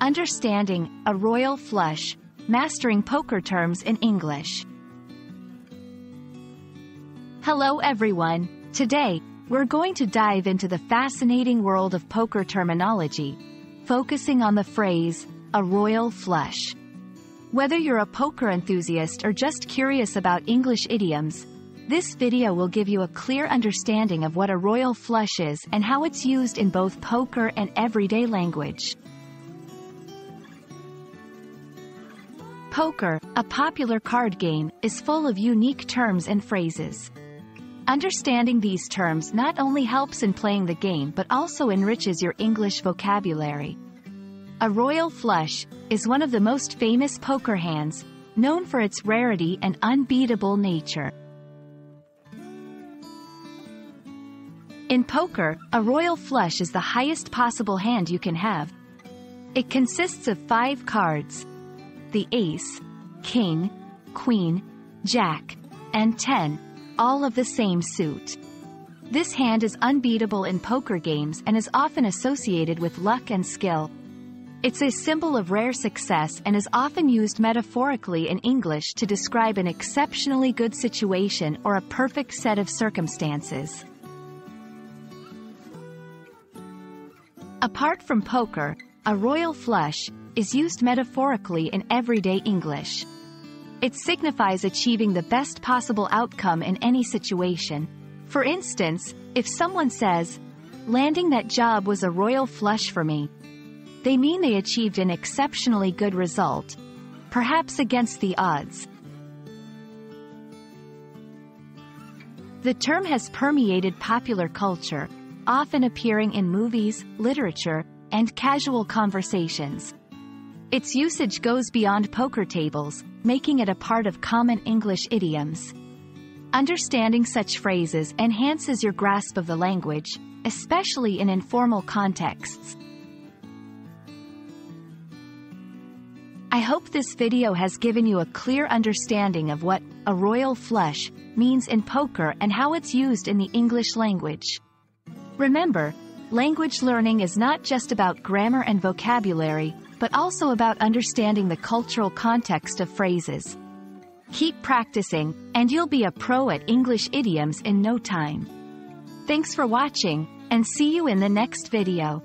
Understanding a royal flush, mastering poker terms in English. Hello everyone. Today, we're going to dive into the fascinating world of poker terminology, focusing on the phrase, a royal flush. Whether you're a poker enthusiast or just curious about English idioms, this video will give you a clear understanding of what a royal flush is and how it's used in both poker and everyday language. Poker, a popular card game, is full of unique terms and phrases. Understanding these terms not only helps in playing the game but also enriches your English vocabulary. A royal flush is one of the most famous poker hands, known for its rarity and unbeatable nature. In poker, a royal flush is the highest possible hand you can have. It consists of five cards. The ace, king, queen, jack, and ten, all of the same suit. This hand is unbeatable in poker games and is often associated with luck and skill. It's a symbol of rare success and is often used metaphorically in English to describe an exceptionally good situation or a perfect set of circumstances. Apart from poker, a royal flush is used metaphorically in everyday English. It signifies achieving the best possible outcome in any situation. For instance, if someone says, landing that job was a royal flush for me, they mean they achieved an exceptionally good result, perhaps against the odds. The term has permeated popular culture, often appearing in movies, literature, and casual conversations. Its usage goes beyond poker tables, making it a part of common English idioms. Understanding such phrases enhances your grasp of the language, especially in informal contexts. I hope this video has given you a clear understanding of what a royal flush means in poker and how it's used in the English language. Remember, language learning is not just about grammar and vocabulary, but also about understanding the cultural context of phrases. Keep practicing, and you'll be a pro at English idioms in no time. Thanks for watching, and see you in the next video.